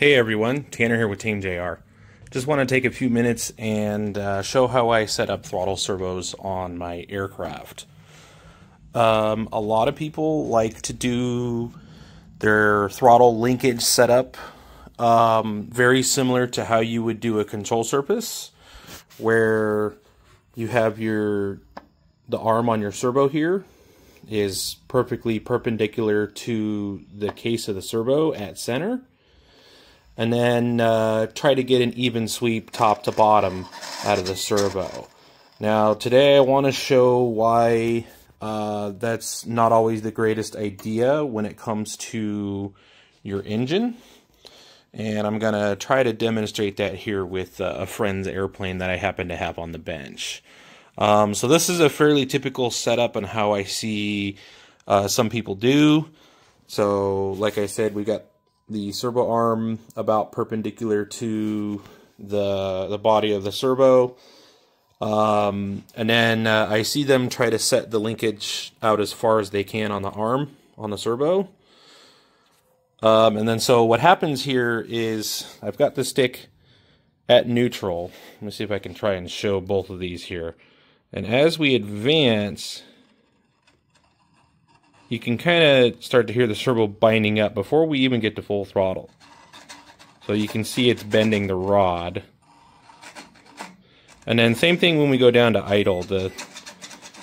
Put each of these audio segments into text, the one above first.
Hey everyone, Tanner here with Team JR. Just want to take a few minutes and uh, show how I set up throttle servos on my aircraft. Um, a lot of people like to do their throttle linkage setup um, very similar to how you would do a control surface, where you have your the arm on your servo here is perfectly perpendicular to the case of the servo at center and then uh, try to get an even sweep top to bottom out of the servo. Now today I want to show why uh, that's not always the greatest idea when it comes to your engine. And I'm going to try to demonstrate that here with uh, a friend's airplane that I happen to have on the bench. Um, so this is a fairly typical setup and how I see uh, some people do. So like I said, we got the servo arm about perpendicular to the the body of the servo. Um, and then uh, I see them try to set the linkage out as far as they can on the arm on the servo. Um, and then so what happens here is I've got the stick at neutral. Let me see if I can try and show both of these here. And as we advance, you can kind of start to hear the servo binding up before we even get to full throttle. So you can see it's bending the rod. And then same thing when we go down to idle, the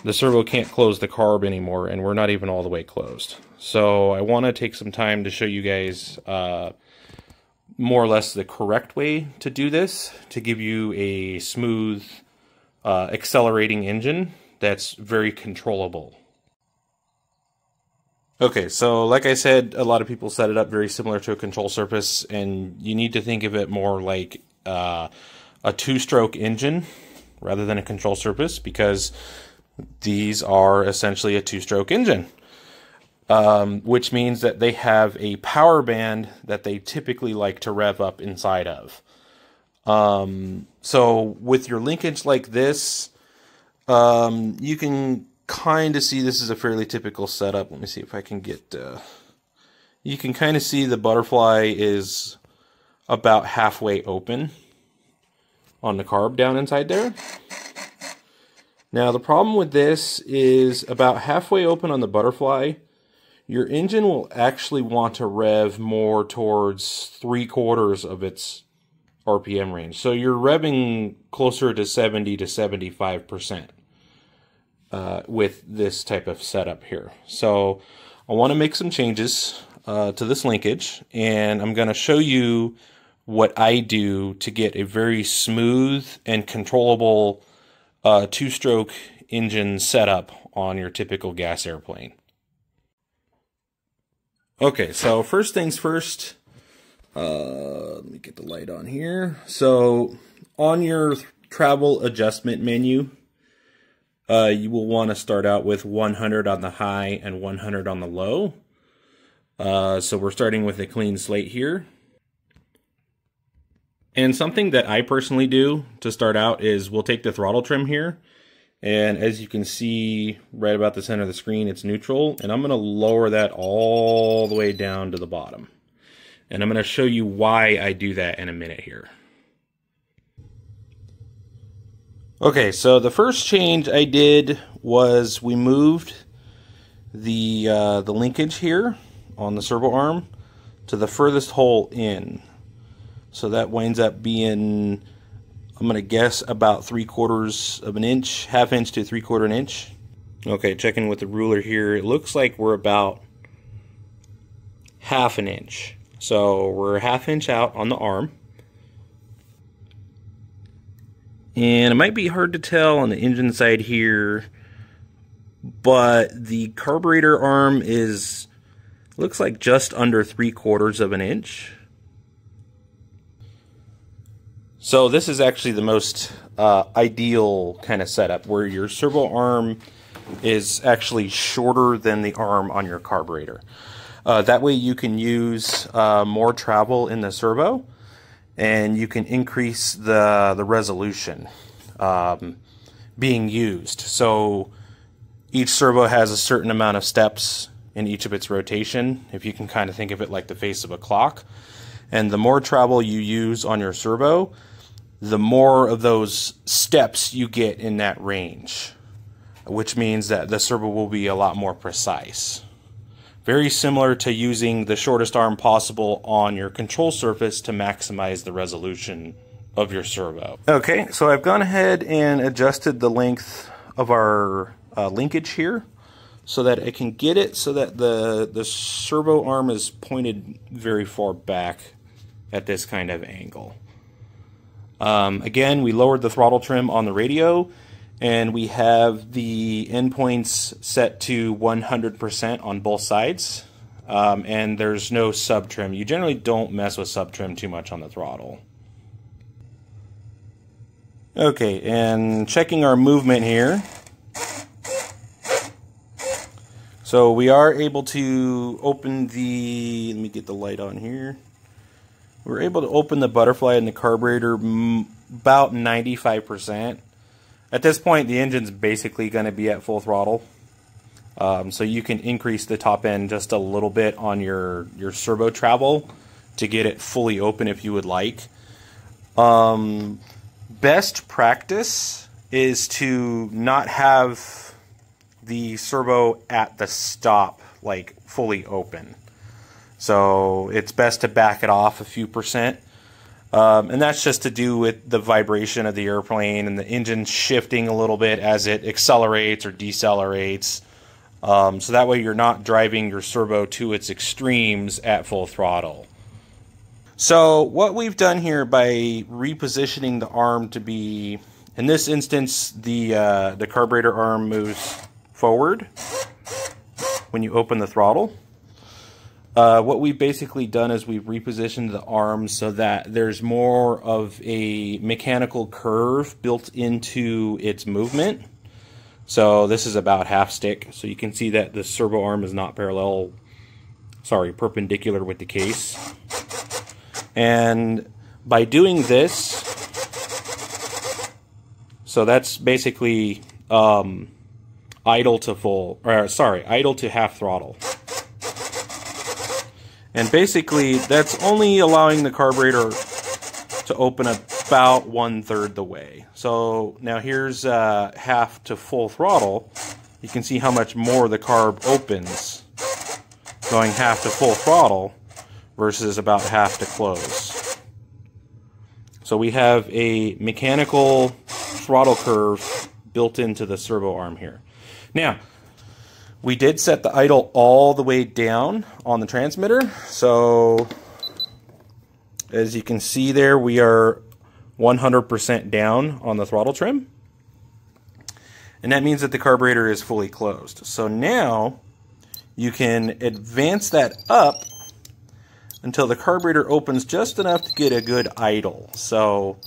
the servo can't close the carb anymore and we're not even all the way closed. So I want to take some time to show you guys uh, more or less the correct way to do this to give you a smooth uh, accelerating engine that's very controllable. Okay, so like I said, a lot of people set it up very similar to a control surface, and you need to think of it more like uh, a two-stroke engine rather than a control surface because these are essentially a two-stroke engine, um, which means that they have a power band that they typically like to rev up inside of. Um, so with your linkage like this, um, you can kind of see this is a fairly typical setup. Let me see if I can get... Uh, you can kind of see the butterfly is about halfway open on the carb down inside there. Now the problem with this is about halfway open on the butterfly, your engine will actually want to rev more towards three quarters of its RPM range. So you're revving closer to 70 to 75% uh, with this type of setup here. So I want to make some changes uh, to this linkage and I'm going to show you what I do to get a very smooth and controllable uh, two-stroke engine setup on your typical gas airplane. Okay, so first things first, uh, let me get the light on here. So on your travel adjustment menu, uh, you will want to start out with 100 on the high and 100 on the low. Uh, so we're starting with a clean slate here. And something that I personally do to start out is we'll take the throttle trim here. And as you can see right about the center of the screen, it's neutral. And I'm going to lower that all the way down to the bottom. And I'm going to show you why I do that in a minute here. Okay, so the first change I did was we moved the uh, the linkage here on the servo arm to the furthest hole in. So that winds up being, I'm going to guess, about three quarters of an inch, half inch to three quarter an inch. Okay, checking with the ruler here, it looks like we're about half an inch. So we're half inch out on the arm. And it might be hard to tell on the engine side here, but the carburetor arm is, looks like just under three quarters of an inch. So this is actually the most uh, ideal kind of setup where your servo arm is actually shorter than the arm on your carburetor. Uh, that way you can use uh, more travel in the servo and you can increase the, the resolution um, being used. So each servo has a certain amount of steps in each of its rotation, if you can kind of think of it like the face of a clock. And the more travel you use on your servo, the more of those steps you get in that range, which means that the servo will be a lot more precise. Very similar to using the shortest arm possible on your control surface to maximize the resolution of your servo. Okay, so I've gone ahead and adjusted the length of our uh, linkage here so that I can get it so that the, the servo arm is pointed very far back at this kind of angle. Um, again, we lowered the throttle trim on the radio and we have the endpoints set to 100% on both sides. Um, and there's no sub trim. You generally don't mess with sub trim too much on the throttle. Okay, and checking our movement here. So we are able to open the, let me get the light on here. We're able to open the butterfly in the carburetor about 95%. At this point, the engine's basically going to be at full throttle. Um, so you can increase the top end just a little bit on your, your servo travel to get it fully open if you would like. Um, best practice is to not have the servo at the stop like fully open. So it's best to back it off a few percent. Um, and that's just to do with the vibration of the airplane and the engine shifting a little bit as it accelerates or decelerates. Um, so that way you're not driving your servo to its extremes at full throttle. So what we've done here by repositioning the arm to be, in this instance, the uh, the carburetor arm moves forward when you open the throttle. Uh, what we've basically done is we've repositioned the arm so that there's more of a mechanical curve built into its movement. So this is about half stick. So you can see that the servo arm is not parallel, sorry, perpendicular with the case. And by doing this, so that's basically um, idle to full, or sorry, idle to half throttle. And basically, that's only allowing the carburetor to open about one third the way. So now here's uh, half to full throttle. You can see how much more the carb opens going half to full throttle versus about half to close. So we have a mechanical throttle curve built into the servo arm here. Now, we did set the idle all the way down on the transmitter. So as you can see there, we are 100% down on the throttle trim. And that means that the carburetor is fully closed. So now you can advance that up until the carburetor opens just enough to get a good idle. So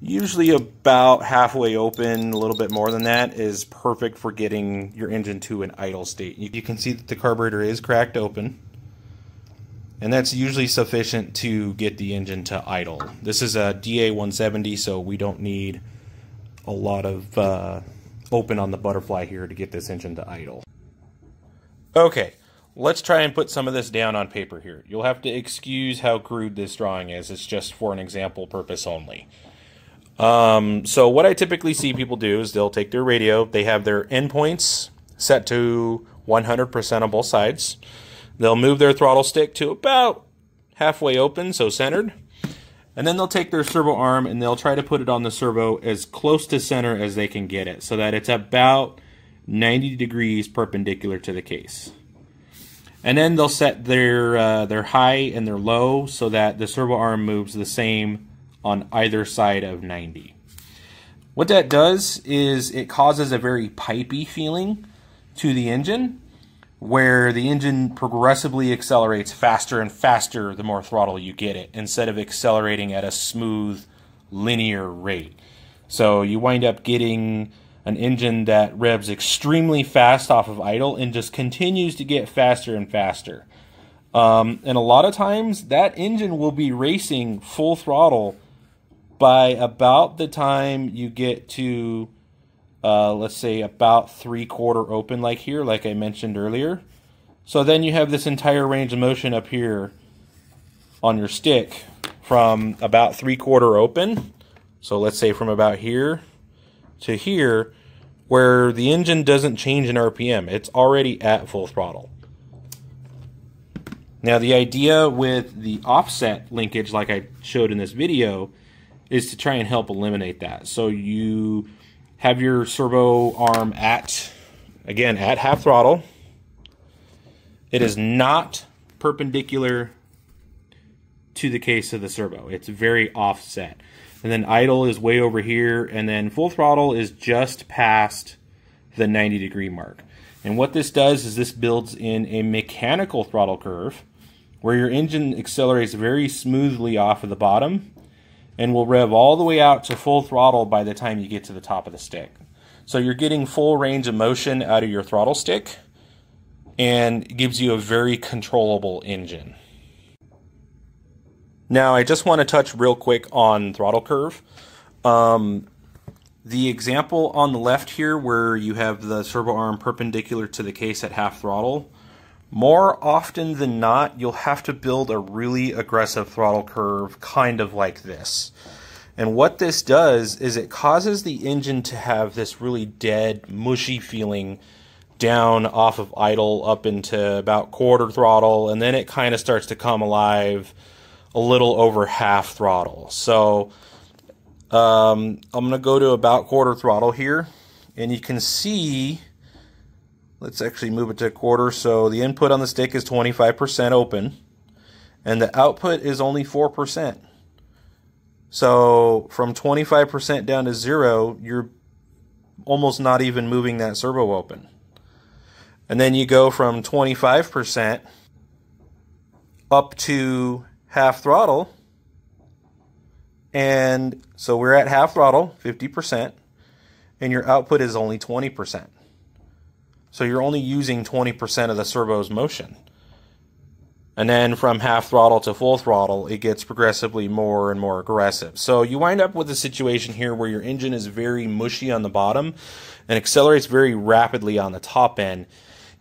usually about halfway open, a little bit more than that, is perfect for getting your engine to an idle state. You, can see that the carburetor is cracked open. And that's usually sufficient to get the engine to idle. This is a DA170, so we don't need a lot of uh, open on the butterfly here to get this engine to idle. Okay, let's try and put some of this down on paper here. You'll have to excuse how crude this drawing is. It's just for an example purpose only. Um, so what I typically see people do is they'll take their radio, they have their endpoints set to 100% on both sides. They'll move their throttle stick to about halfway open, so centered. And then they'll take their servo arm and they'll try to put it on the servo as close to center as they can get it so that it's about 90 degrees perpendicular to the case. And then they'll set their uh, their high and their low so that the servo arm moves the same on either side of 90. What that does is it causes a very pipey feeling to the engine where the engine progressively accelerates faster and faster the more throttle you get it instead of accelerating at a smooth linear rate. So you wind up getting an engine that revs extremely fast off of idle and just continues to get faster and faster. Um, and a lot of times that engine will be racing full throttle by about the time you get to, uh, let's say, about three quarter open, like here, like I mentioned earlier. So then you have this entire range of motion up here on your stick from about three quarter open. So let's say from about here to here, where the engine doesn't change in RPM. It's already at full throttle. Now the idea with the offset linkage, like I showed in this video, is to try and help eliminate that. So you have your servo arm at, again, at half throttle. It is not perpendicular to the case of the servo. It's very offset. And then idle is way over here, and then full throttle is just past the 90 degree mark. And what this does is this builds in a mechanical throttle curve where your engine accelerates very smoothly off of the bottom and will rev all the way out to full throttle by the time you get to the top of the stick. So you're getting full range of motion out of your throttle stick and gives you a very controllable engine. Now, I just want to touch real quick on throttle curve. Um, the example on the left here, where you have the servo arm perpendicular to the case at half throttle, more often than not, you'll have to build a really aggressive throttle curve, kind of like this. And what this does is it causes the engine to have this really dead, mushy feeling down off of idle up into about quarter throttle, and then it kind of starts to come alive a little over half throttle. So um, I'm going to go to about quarter throttle here, and you can see, let's actually move it to a quarter. So the input on the stick is 25% open, and the output is only 4%. So from 25% down to zero, you're almost not even moving that servo open. And then you go from 25% up to half throttle. And so we're at half throttle, 50%, and your output is only 20%. So you're only using 20% of the servo's motion. And then from half throttle to full throttle, it gets progressively more and more aggressive. So you wind up with a situation here where your engine is very mushy on the bottom and accelerates very rapidly on the top end,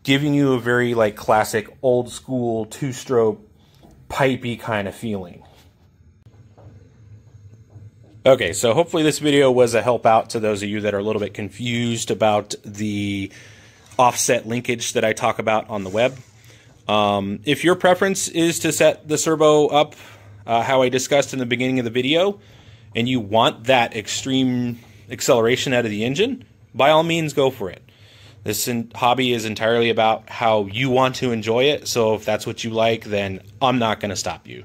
giving you a very like classic old school two stroke pipey kind of feeling. Okay, so hopefully this video was a help out to those of you that are a little bit confused about the offset linkage that I talk about on the web. Um, if your preference is to set the servo up uh, how I discussed in the beginning of the video, and you want that extreme acceleration out of the engine, by all means go for it. This hobby is entirely about how you want to enjoy it. So if that's what you like, then I'm not going to stop you.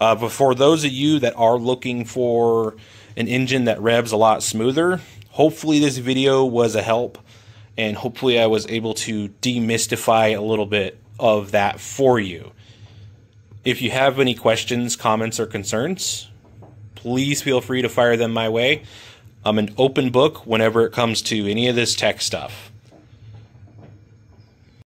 Uh, but for those of you that are looking for an engine that revs a lot smoother, hopefully this video was a help. And hopefully I was able to demystify a little bit of that for you. If you have any questions, comments, or concerns, please feel free to fire them my way. I'm an open book whenever it comes to any of this tech stuff.